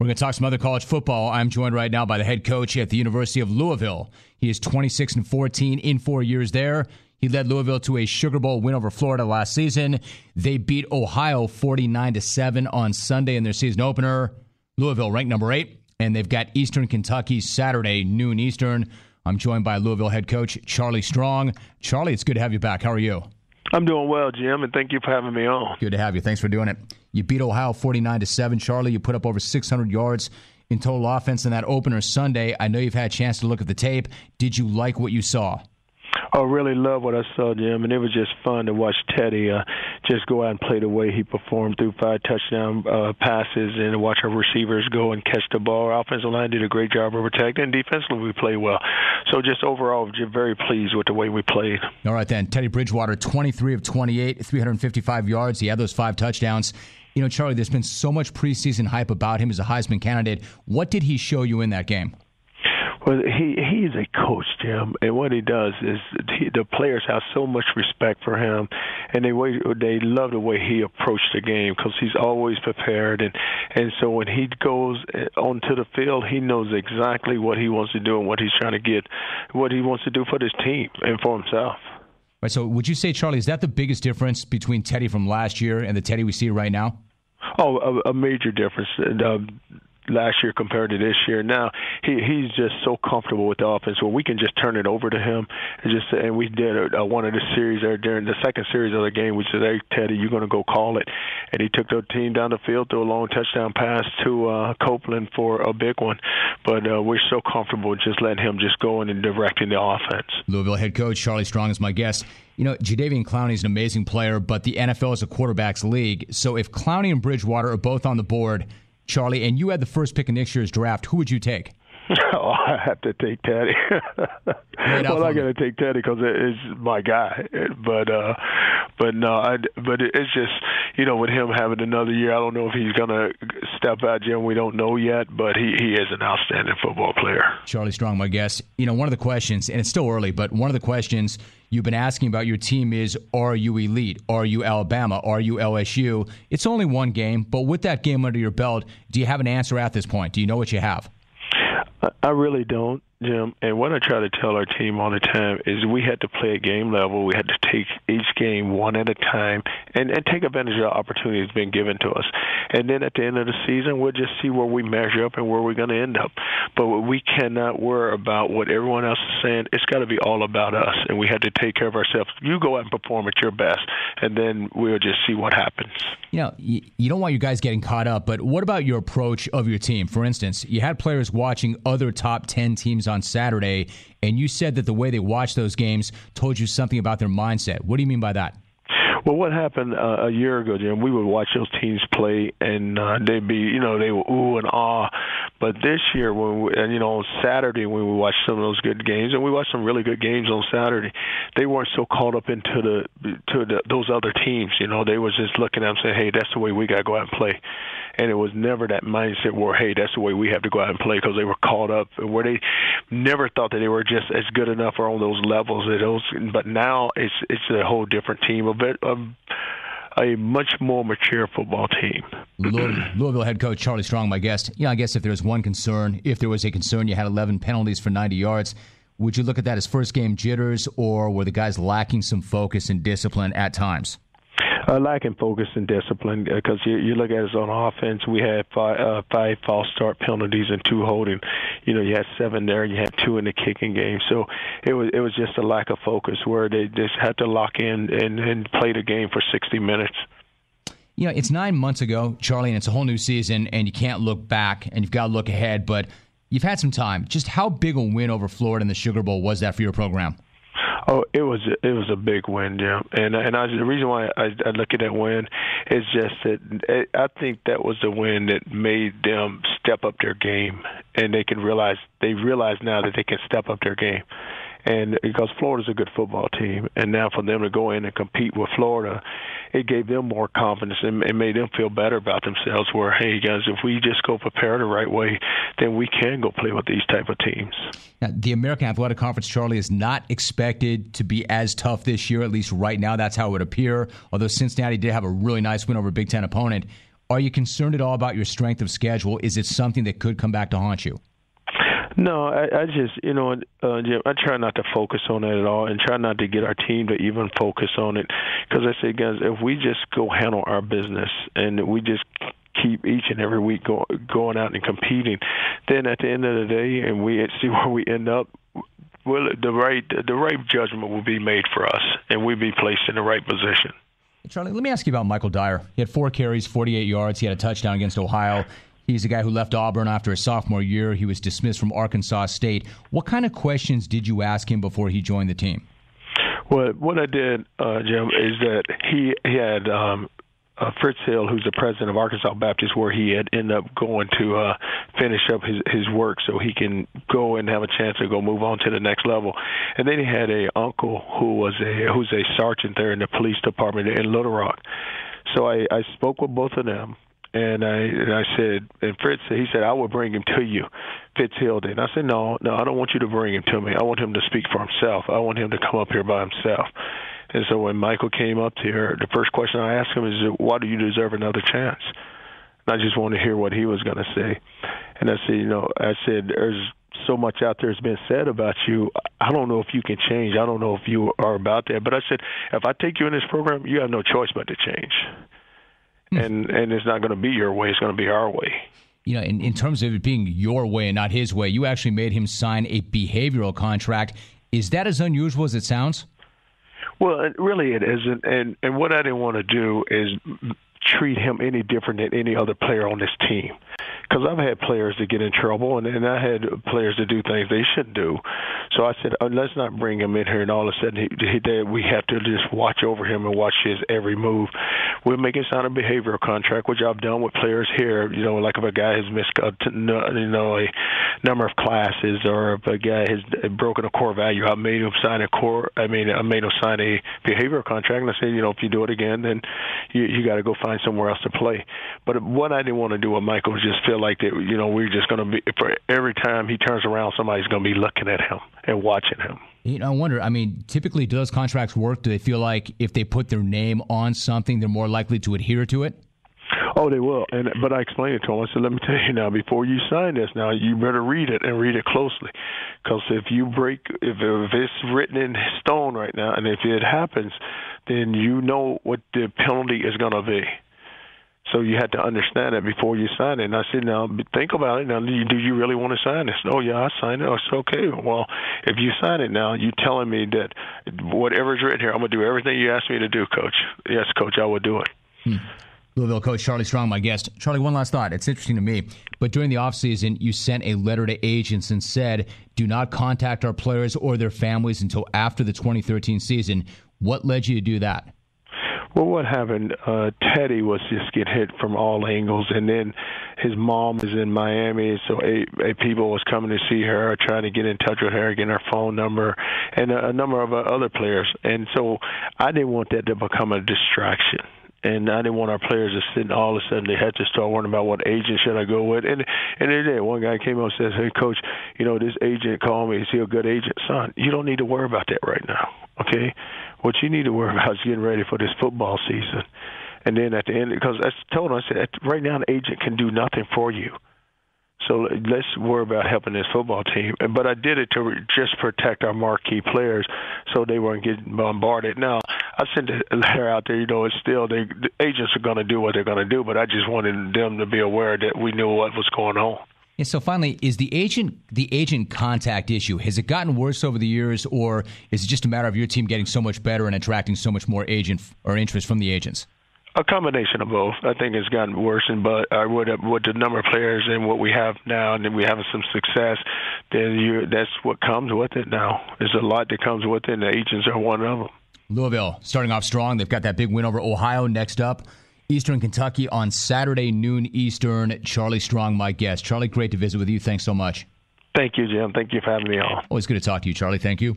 We're going to talk some other college football. I'm joined right now by the head coach at the University of Louisville. He is 26 and 14 in four years there. He led Louisville to a Sugar Bowl win over Florida last season. They beat Ohio 49 to 7 on Sunday in their season opener. Louisville ranked number 8 and they've got Eastern Kentucky Saturday noon Eastern. I'm joined by Louisville head coach Charlie Strong. Charlie, it's good to have you back. How are you? I'm doing well, Jim, and thank you for having me on. Good to have you. Thanks for doing it. You beat Ohio 49 to 7. Charlie, you put up over 600 yards in total offense in that opener Sunday. I know you've had a chance to look at the tape. Did you like what you saw? I really love what I saw, Jim, and it was just fun to watch Teddy uh, just go out and play the way he performed through five touchdown uh, passes and watch our receivers go and catch the ball. Our offensive line did a great job of protecting, and defensively we played well. So just overall, very pleased with the way we played. All right, then. Teddy Bridgewater, 23 of 28, 355 yards. He had those five touchdowns. You know, Charlie, there's been so much preseason hype about him as a Heisman candidate. What did he show you in that game? Well, he he's a coach, Jim, and what he does is he, the players have so much respect for him, and they way they love the way he approached the game because he's always prepared, and and so when he goes uh, onto the field, he knows exactly what he wants to do and what he's trying to get, what he wants to do for his team and for himself. Right. So, would you say, Charlie, is that the biggest difference between Teddy from last year and the Teddy we see right now? Oh, a, a major difference. Uh, last year compared to this year. Now he he's just so comfortable with the offense where we can just turn it over to him and just and we did a, one of the series there during the second series of the game. We said, "Hey Teddy, you're going to go call it," and he took the team down the field, threw a long touchdown pass to uh, Copeland for a big one. But uh, we're so comfortable just letting him just go in and directing the offense. Louisville head coach Charlie Strong is my guest. You know, Jadeveon Clowney is an amazing player, but the NFL is a quarterbacks league. So if Clowney and Bridgewater are both on the board, Charlie, and you had the first pick in next year's draft, who would you take? Oh, I have to take Teddy. well, I got to take Teddy because it's my guy. But uh, but no, I, but it's just you know with him having another year, I don't know if he's gonna step out, Jim. We don't know yet, but he he is an outstanding football player. Charlie Strong, my guest. You know, one of the questions, and it's still early, but one of the questions you've been asking about your team is Are you elite? Are you Alabama? Are you LSU? It's only one game, but with that game under your belt, do you have an answer at this point? Do you know what you have? I I really don't. Jim, and what I try to tell our team all the time is we had to play at game level. We had to take each game one at a time and, and take advantage of the opportunities being given to us. And then at the end of the season, we'll just see where we measure up and where we're going to end up. But we cannot worry about what everyone else is saying. It's got to be all about us, and we had to take care of ourselves. You go out and perform at your best, and then we'll just see what happens. You know, you don't want you guys getting caught up, but what about your approach of your team? For instance, you had players watching other top 10 teams on Saturday, and you said that the way they watched those games told you something about their mindset. What do you mean by that? Well, what happened uh, a year ago, Jim? We would watch those teams play, and uh, they'd be, you know, they were ooh and ah. But this year, when we, and you know, on Saturday when we watched some of those good games, and we watched some really good games on Saturday, they weren't so caught up into the to the, those other teams. You know, they was just looking at them saying, "Hey, that's the way we got to go out and play." and it was never that mindset where hey that's the way we have to go out and play because they were caught up where they never thought that they were just as good enough or on those levels those but now it's it's a whole different team a bit of a much more mature football team. Louisville head coach Charlie Strong, my guest. Yeah, I guess if there was one concern, if there was a concern, you had 11 penalties for 90 yards. Would you look at that as first game jitters, or were the guys lacking some focus and discipline at times? Uh, lacking focus and discipline because you, you look at us on offense, we had five, uh, five false start penalties and two holding. You know, you had seven there, you had two in the kicking game. So it was it was just a lack of focus where they just had to lock in and, and play the game for 60 minutes. You know, it's nine months ago, Charlie, and it's a whole new season, and you can't look back, and you've got to look ahead. But you've had some time. Just how big a win over Florida in the Sugar Bowl was that for your program? Oh, it was it was a big win, Jim, and and I, the reason why I, I look at that win is just that it, I think that was the win that made them step up their game, and they can realize they realize now that they can step up their game and because Florida's a good football team, and now for them to go in and compete with Florida, it gave them more confidence and it made them feel better about themselves. Where hey guys, if we just go prepare the right way, then we can go play with these type of teams. Now, the American Athletic Conference, Charlie, is not expected to be as tough this year. At least right now, that's how it would appear. Although Cincinnati did have a really nice win over a Big Ten opponent. Are you concerned at all about your strength of schedule? Is it something that could come back to haunt you? No, I, I just you know, uh, Jim, I try not to focus on it at all, and try not to get our team to even focus on it, because I say, guys, if we just go handle our business and we just keep each and every week go, going out and competing, then at the end of the day, and we see where we end up, well, the right the right judgment will be made for us, and we'll be placed in the right position. Charlie, let me ask you about Michael Dyer. He had four carries, 48 yards. He had a touchdown against Ohio. He's a guy who left Auburn after his sophomore year. He was dismissed from Arkansas State. What kind of questions did you ask him before he joined the team? Well, what I did, uh, Jim, is that he he had um, uh, Fitz Hill, who's the president of Arkansas Baptist, where he had ended up going to uh, finish up his his work so he can go and have a chance to go move on to the next level. And then he had a uncle who was a who's a sergeant there in the police department in Little Rock. So I, I spoke with both of them, and I and I said, and Fitz, he said, I will bring him to you, Fitz Hill did. I said, no, no, I don't want you to bring him to me. I want him to speak for himself. I want him to come up here by himself. And so when Michael came up here, the first question I asked him is, "Why do you deserve another chance?" And I just wanted to hear what he was going to say. And I said, you know, I said, there's so much out there has been said about you. I don't know if you can change. I don't know if you are about that. But I said, if I take you in this program, you have no choice but to change. And and it's not going to be your way. It's going to be our way you know, in, in terms of it being your way and not his way, you actually made him sign a behavioral contract. Is that as unusual as it sounds? Well, really it isn't. And and what I didn't want to do is treat him any different than any other player on this team because I've had players that get in trouble, and, and I had players that do things they shouldn't do. So I said, oh, let's not bring him in here, and all of a sudden he, he, we have to just watch over him and watch his every move. We're making sign a behavioral contract, which I've done with players here. You know, like if a guy has missed, uh, a, uh, you know, a number of classes, or if a guy has broken a core value, I made him sign a core. I mean, I made him sign a behavioral contract, and I said, you know, if you do it again, then you, you got to go find somewhere else to play. But what I didn't want to do with Michael was just feel like that you know we're just going to be for every time he turns around, somebody's going to be looking at him and watching him. You know, I wonder. I mean, typically, do those contracts work? Do they feel like if they put their name on something, they're more likely to adhere to it? Oh, they will. And but I explained it to him. I said, "Let me tell you now. Before you sign this, now you better read it and read it closely, because if you break, if, if it's written in stone right now, and if it happens, then you know what the penalty is going to be." So you had to understand it before you sign it. And I said, now think about it. Now, do you, really want to sign this? Oh, yeah, I signed it. I said, okay. Well, if you sign it now, you telling me that whatever's written here, I'm going to do everything you asked me to do, Coach. Yes, Coach, I will do it. Hmm. Louisville coach Charlie Strong, my guest. Charlie, one last thought. It's interesting to me, but during the offseason, you sent a letter to agents and said, do not contact our players or their families until after the 2013 season. What led you to do that? Well, what happened? Uh, Teddy was just get hit from all angles, and then his mom is in Miami, so a, a people was coming to see her, trying to get in touch with her, getting her phone number, and a, a number of other players. And so I didn't want that to become a distraction and I didn't want our players to sit and all of a sudden they had to start worrying about what agent should I go with. And and they did. One guy came up and says, Hey coach, you know, this agent called me, is he a good agent? Son, you don't need to worry about that right now. Okay? What you need to worry about is getting ready for this football season. And then at the end, because I told him, I said, right now, the agent can do nothing for you. So let's worry about helping this football team. But I did it to just protect our marquee players so they weren't getting bombarded. Now, I sent a letter out there, you know, it's still, they, the agents are going to do what they're going to do, but I just wanted them to be aware that we knew what was going on. And so finally, is the agent the agent contact issue has it gotten worse over the years, or is it just a matter of your team getting so much better and attracting so much more agent or interest from the agents? A combination of both. I think it's gotten worse, and but uh, with, with the number of players and what we have now, and then we having some success, then you that's what comes with it. Now there's a lot that comes with it, and the agents are one of them. Louisville starting off strong. They've got that big win over Ohio next up. Eastern Kentucky on Saturday, noon Eastern. Charlie Strong, my guest. Charlie, great to visit with you. Thanks so much. Thank you, Jim. Thank you for having me on. Always good to talk to you, Charlie. Thank you.